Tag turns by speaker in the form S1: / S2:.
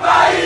S1: Bye.